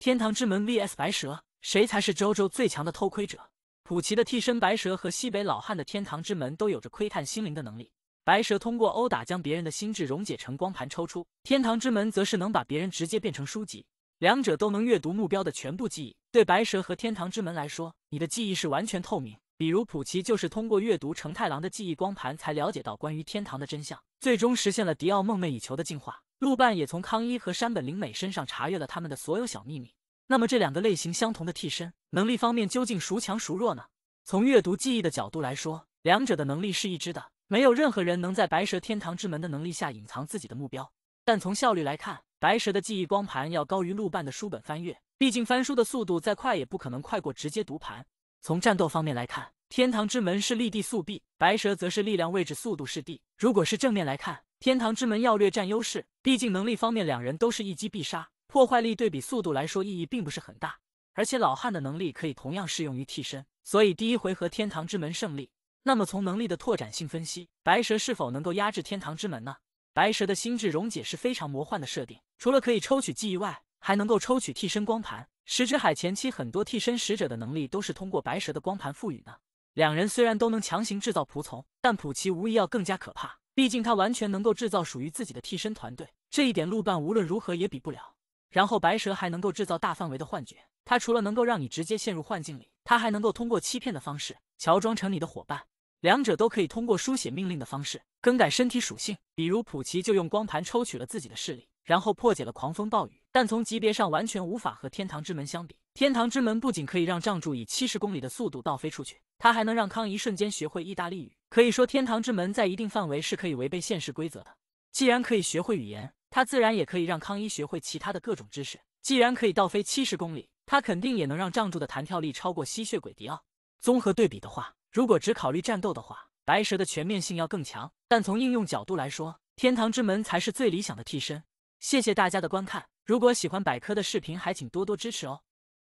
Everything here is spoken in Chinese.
天堂之门 VS 白蛇，谁才是周周最强的偷窥者？普奇的替身白蛇和西北老汉的天堂之门都有着窥探心灵的能力。白蛇通过殴打将别人的心智溶解成光盘抽出，天堂之门则是能把别人直接变成书籍。两者都能阅读目标的全部记忆。对白蛇和天堂之门来说，你的记忆是完全透明。比如普奇就是通过阅读成太郎的记忆光盘，才了解到关于天堂的真相，最终实现了迪奥梦寐以求的进化。陆半也从康一和山本绫美身上查阅了他们的所有小秘密。那么这两个类型相同的替身，能力方面究竟孰强孰弱呢？从阅读记忆的角度来说，两者的能力是一致的，没有任何人能在白蛇天堂之门的能力下隐藏自己的目标。但从效率来看，白蛇的记忆光盘要高于陆半的书本翻阅，毕竟翻书的速度再快也不可能快过直接读盘。从战斗方面来看，天堂之门是立地速避，白蛇则是力量位置速度是地。如果是正面来看，天堂之门要略占优势，毕竟能力方面两人都是一击必杀，破坏力对比速度来说意义并不是很大。而且老汉的能力可以同样适用于替身，所以第一回合天堂之门胜利。那么从能力的拓展性分析，白蛇是否能够压制天堂之门呢？白蛇的心智溶解是非常魔幻的设定，除了可以抽取记忆外，还能够抽取替身光盘。石之海前期很多替身使者的能力都是通过白蛇的光盘赋予的。两人虽然都能强行制造仆从，但普奇无疑要更加可怕，毕竟他完全能够制造属于自己的替身团队，这一点陆半无论如何也比不了。然后白蛇还能够制造大范围的幻觉，他除了能够让你直接陷入幻境里，他还能够通过欺骗的方式乔装成你的伙伴。两者都可以通过书写命令的方式更改身体属性，比如普奇就用光盘抽取了自己的视力，然后破解了狂风暴雨。但从级别上完全无法和天堂之门相比。天堂之门不仅可以让仗助以七十公里的速度倒飞出去，它还能让康一瞬间学会意大利语。可以说，天堂之门在一定范围是可以违背现实规则的。既然可以学会语言，它自然也可以让康一学会其他的各种知识。既然可以倒飞七十公里，它肯定也能让仗助的弹跳力超过吸血鬼迪奥。综合对比的话。如果只考虑战斗的话，白蛇的全面性要更强。但从应用角度来说，天堂之门才是最理想的替身。谢谢大家的观看，如果喜欢百科的视频，还请多多支持哦。